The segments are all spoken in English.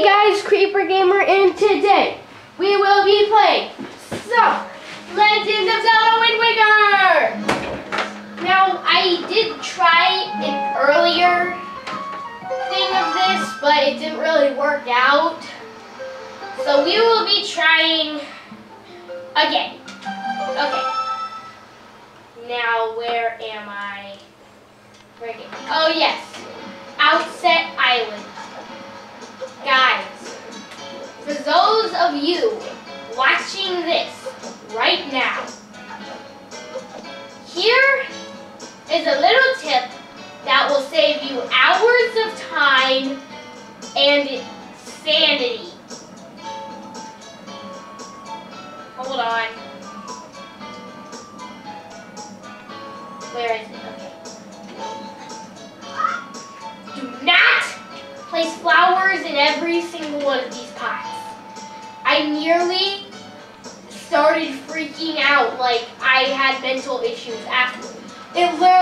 Hey guys, Creeper Gamer, and today we will be playing some Legend of Zelda Wind Waker! Now, I did try an earlier thing of this, but it didn't really work out. So we will be trying again. Okay. Now, where am I? Oh, yes. Outset Island. Guys, for those of you watching this right now,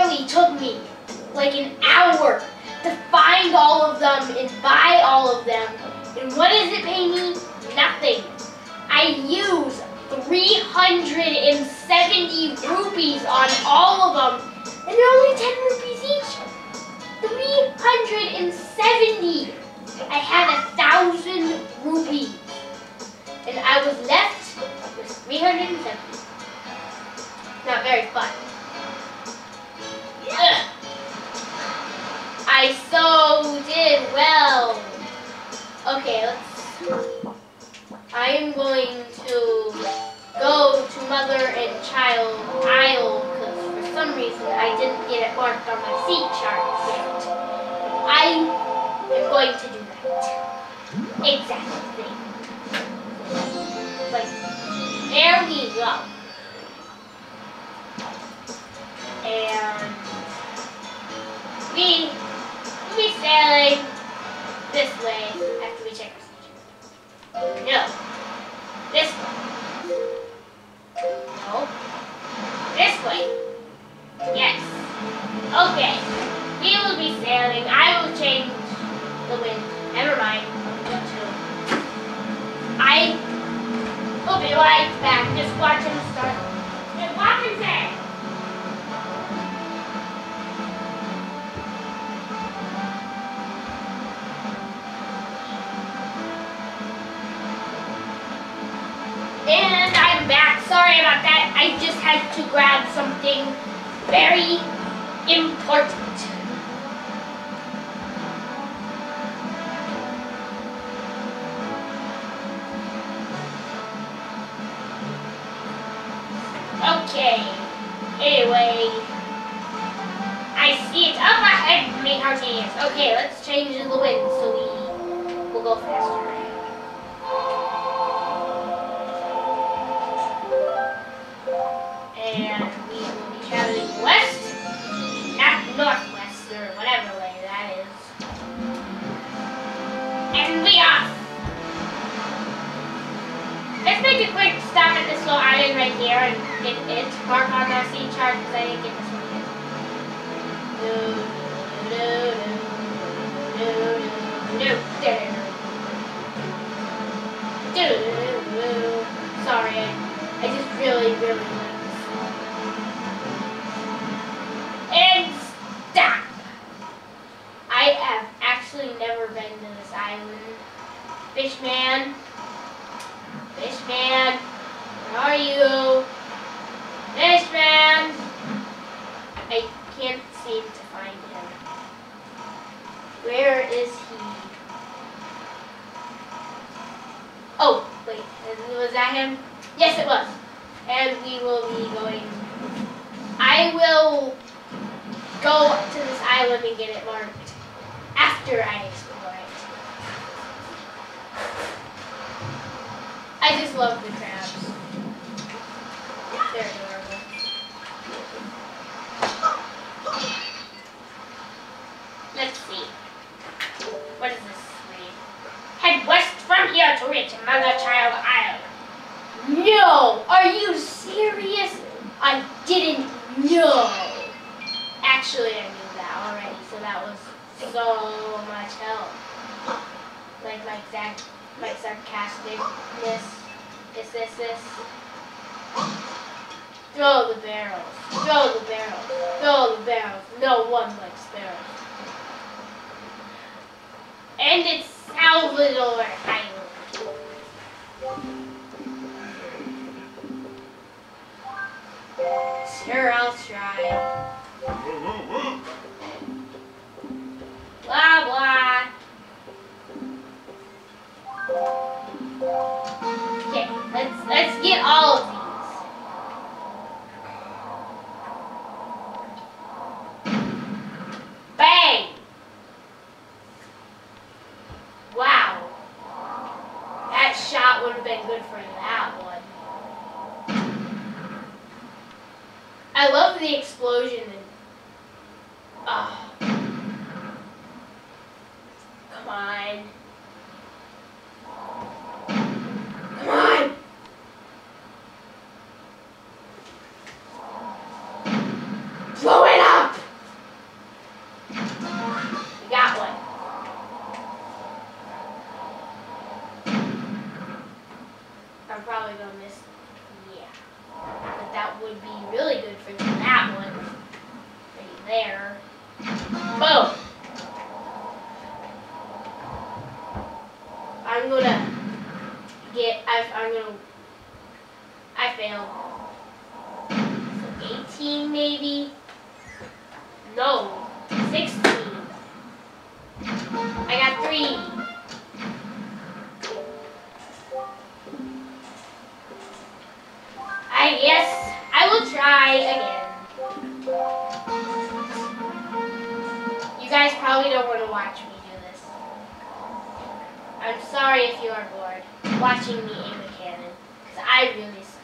literally took me like an hour to find all of them and buy all of them. And what does it pay me? Nothing. I use 370 rupees on all of them. And they're only 10 rupees each. 370. I had a thousand rupees. And I was left with 370. Not very fun. I so did well. Okay, let's. I am going to go to Mother and Child Isle because for some reason I didn't get it marked on my sea chart yet. I am going to do that. Exactly. Like, there we go. And we will be sailing this way after we check our schedule. No. This way. Important. And we off! Let's make a quick stop at this little island right here and get it mark on our sea chart because I didn't get this one yet. Do, Salvador Island. Sure, I'll try. Blah blah. Okay, let's let's get all of these. Bang! Wow. That shot would have been good for that one. I love the explosion and oh. Come on. Come on. Blow it up. We got one. I'm probably gonna miss. Yeah. But that would be really good for that one. Right there. Boom! I'm gonna get, I, I'm gonna, I'm sorry if you are bored watching me aim a cannon, because I really suck.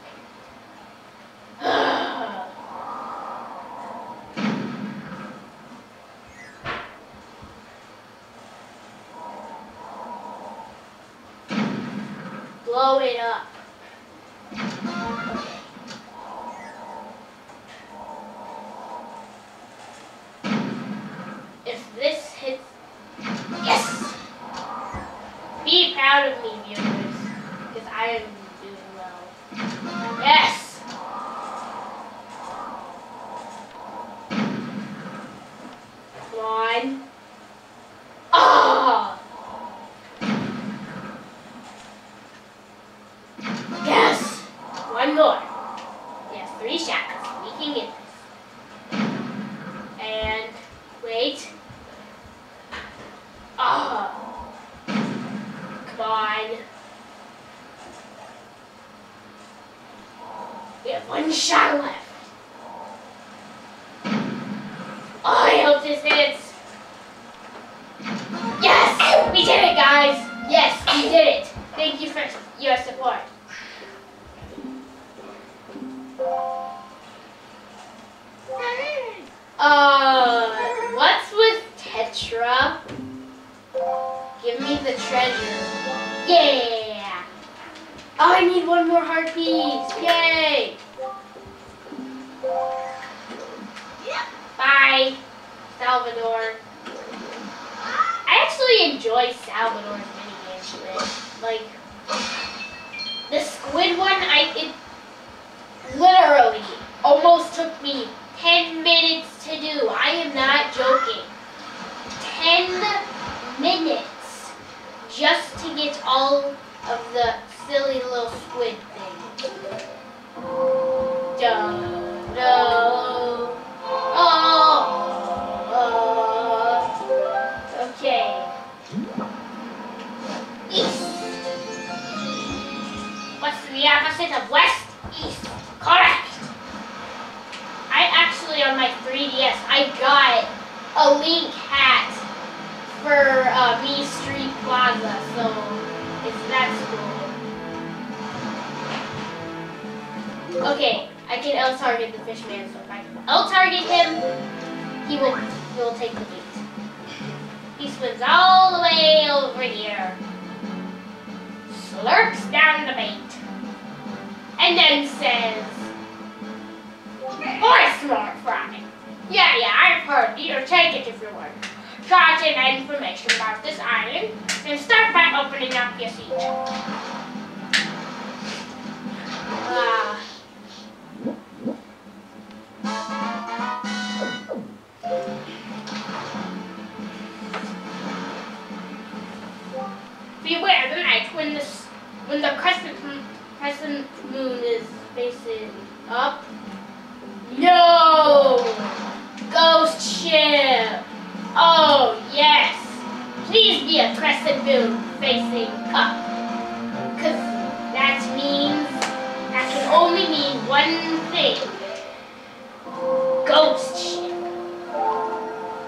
Blow it up. If this hits, yes! Be proud of me, viewers, because I am doing well. Yes! Come on. Ah! Yes! One more. Yes, three shots. We can get this. And wait. Ah! Come on. We have one shot left. Oh, I hope this hits. Yes! We did it, guys! Yes, we did it. Thank you for your support. Uh, what's with Tetra? Give me the treasure. Yeah! Oh, I need one more heart piece. Yay! Bye, Salvador. I actually enjoy Salvador's minigames, but like the squid one, I it literally almost took me 10 minutes to do. I am not joking. 10 minutes just to get all of the silly little squid things. Duh, no. The opposite of west? Heard. Take it if you want. Got an information about this island, and start by opening up your seat. Ah. Beware the night when the when the crescent crescent moon is facing up. No, ghost ship. Oh yes, please be a crescent moon facing up. Cause that means that can only mean one thing. Ghost ship.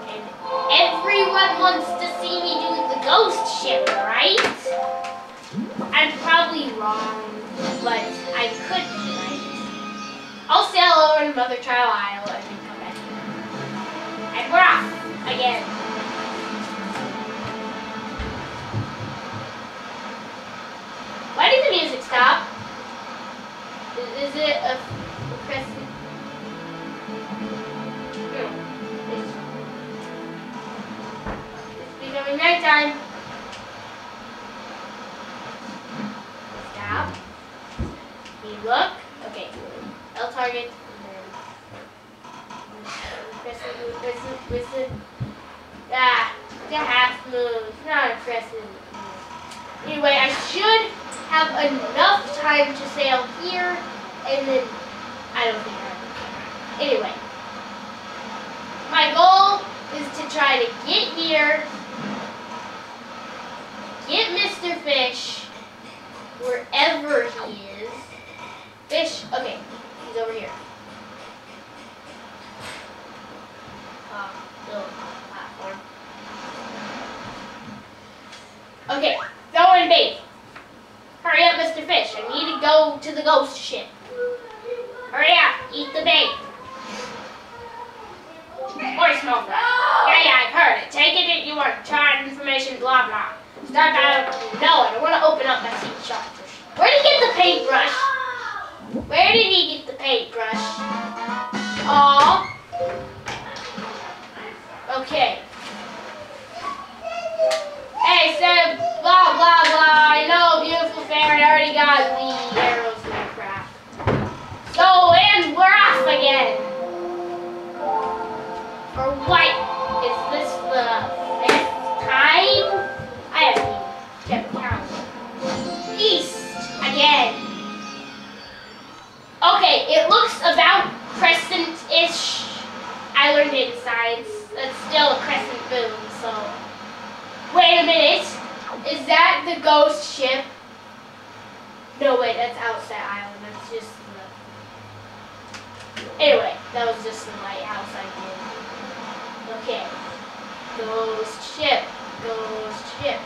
And everyone wants to see me do the ghost ship, right? I'm probably wrong, but I could be right. I'll sail over to Mother Trial Isle we're off again. Why did the music stop? Is, is it a crescent? No. It's, hmm. it's becoming nighttime. Stop. We look. Okay. L target. And then crescent moon. Crescent. Crescent. Ah, the half moon. It's not a crescent moon. Anyway, I should have enough time to sail here, and then I don't think I have. Anyway, my goal is to try to get here, get Mr. Fish, wherever he is. Fish, okay, he's over here. Little platform. Okay, throw in bait. Hurry up, Mr. Fish. I need to go to the ghost ship. Hurry up, eat the bait. Smoke that. Yeah, yeah, I've heard it. Take it that you want child information, blah, blah. Stop out. No, I don't want to open up my sea chart. Where did he get the paintbrush? Where did he get the paintbrush? Aw. Okay. Hey, said blah, blah, blah. I know, beautiful fairy. I already got the arrows and crap. So, and we're off again. Again. Okay, it looks about crescent-ish. I learned it in science. That's still a crescent moon, so. Wait a minute. Is that the ghost ship? No, wait, that's Outset Island. That's just the. Anyway, that was just the lighthouse I did. Okay. Ghost ship. Ghost ship.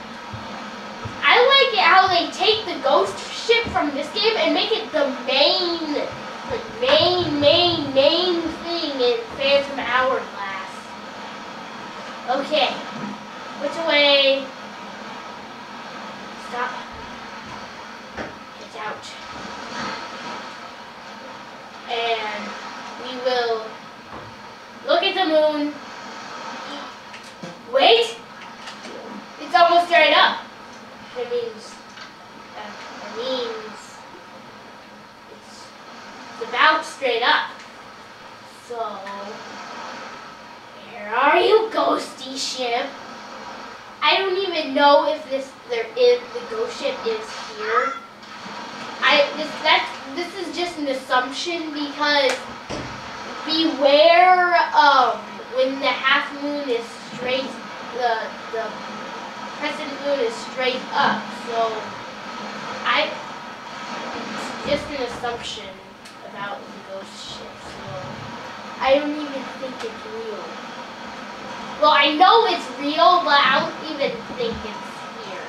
I like it how they take the ghost ship from this game and make it the main, like main, main, main thing in Phantom Hourglass. Okay. Which way? Stop. Get out. And we will look at the moon. Wait! It's almost dried up. That means, uh, that means it's, it's about straight up. So, where are you, ghosty ship? I don't even know if this there is the ghost ship is here. I this that's this is just an assumption because beware um when the half moon is straight the the crescent moon is straight up. So I it's just an assumption ghost ship. I don't even think it's real. Well, I know it's real, but I don't even think it's here.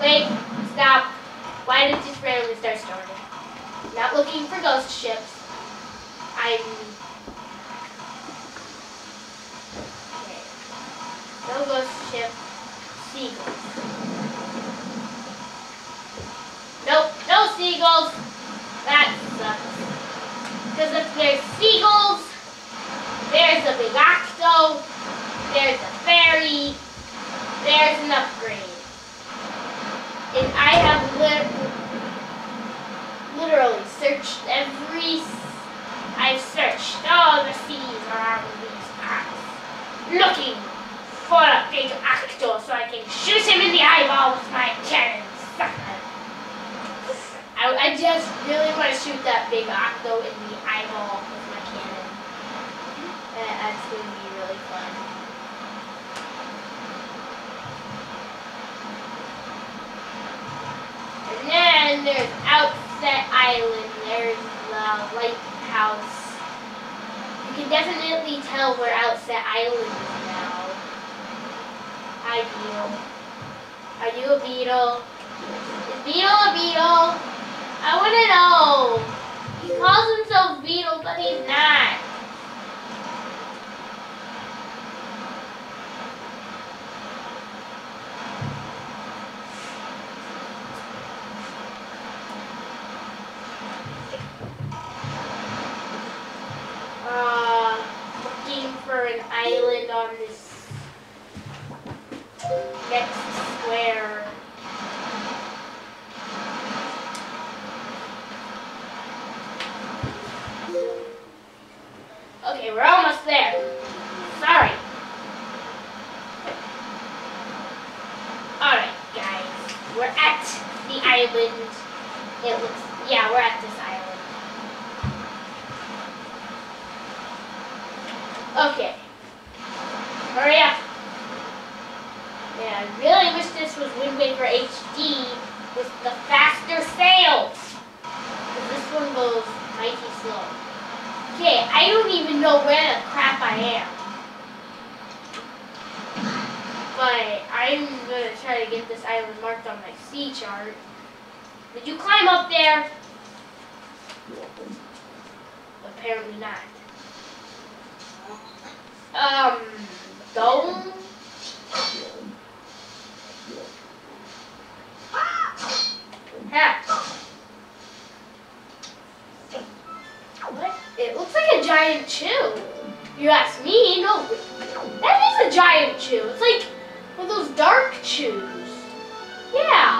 Wait, stop. Why did this randomly start starting? Not looking for ghost ships. I'm. Okay. No ghost ship. Seagulls. Nope, no seagulls. That sucks. Because if there's seagulls, there's a big octo, there's a fairy, there's an upgrade. And I have li literally searched every, I've searched all the seas around these parts, looking for a big octo so I can shoot him in the eyeball with my cannon. I, I just really want to shoot that big octo in the eyeball with my cannon. That, that's going to be really fun. And then there's Outset Island. There's the lighthouse. You can definitely tell where Outset Island is now. Beedle. Are you a beetle? Is Beedle a beetle? I want to know. He calls himself Beedle, but he's not. Okay, we're almost there. Sorry. Alright, guys. We're at the island. It looks, yeah, we're at this island. Okay. Hurry up. Yeah, I really wish this was Wind Waker HD with the faster sails. 'Cause this one goes mighty slow. Okay, I don't even know where the crap I am. But I'm gonna try to get this island marked on my sea chart. Did you climb up there? Apparently not. Um, dome? Ha. It looks like a giant chew. You ask me, no. That is a giant chew. It's like one of those dark chews. Yeah.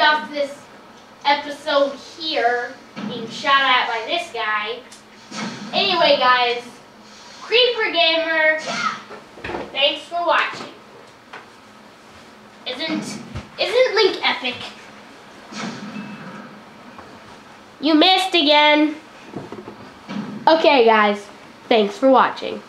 Off this episode here, being shot at by this guy. Anyway, guys, Creeper Gamer, thanks for watching. Isn't isn't Link epic? You missed again. Okay, guys, thanks for watching.